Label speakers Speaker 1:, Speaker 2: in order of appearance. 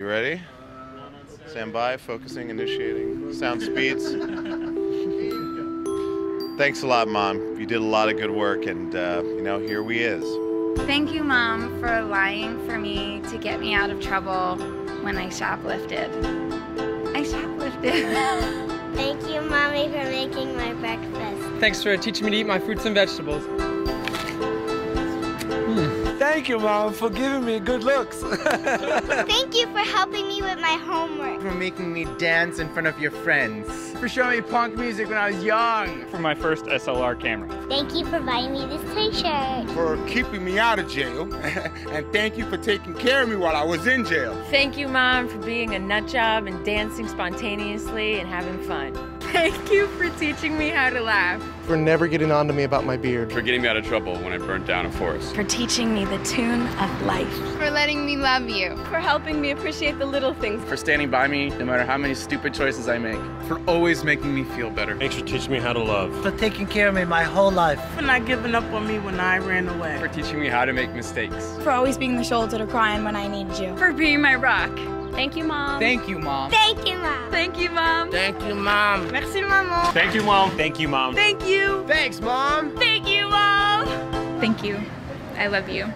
Speaker 1: You ready? Stand by, focusing, initiating. Sound speeds. Thanks a lot, Mom. You did a lot of good work, and, uh, you know, here we is.
Speaker 2: Thank you, Mom, for lying for me to get me out of trouble when I shoplifted. I shoplifted.
Speaker 3: Thank you, Mommy, for making my breakfast.
Speaker 4: Thanks for teaching me to eat my fruits and vegetables.
Speaker 5: Thank you, Mom, for giving me good looks.
Speaker 3: Thank you for helping me with my homework.
Speaker 6: For making me dance in front of your friends.
Speaker 4: For showing me punk music when I was young.
Speaker 7: For my first SLR camera.
Speaker 3: Thank you for buying me this t-shirt.
Speaker 5: for keeping me out of jail. and thank you for taking care of me while I was in jail.
Speaker 8: Thank you, Mom, for being a nut job and dancing spontaneously and having fun.
Speaker 2: Thank you for teaching me how to laugh.
Speaker 9: for never getting on to me about my beard.
Speaker 7: For getting me out of trouble when I burnt down a forest.
Speaker 2: For teaching me the tune of life. For letting me love you.
Speaker 8: For helping me appreciate the little things.
Speaker 4: For standing by me no matter how many stupid choices I make. For always making me feel better.
Speaker 10: Thanks for teaching me how to love.
Speaker 11: for taking care of me my whole life.
Speaker 12: for not giving up on me when I ran away.
Speaker 7: For teaching me how to make mistakes.
Speaker 2: For always being the shoulder to cry on when I needed you.
Speaker 8: For being my rock. Thank you, Mom.
Speaker 4: Thank you, Mom.
Speaker 3: Thank you, Mom.
Speaker 8: Thank you, Mom.
Speaker 5: Thank you, Mom.
Speaker 12: Merci, maman.
Speaker 7: Thank you, Mom.
Speaker 10: Thank you, Mom.
Speaker 12: Thank you.
Speaker 6: Thanks, Mom.
Speaker 8: Thank you, Mom.
Speaker 2: Thank you. I love you.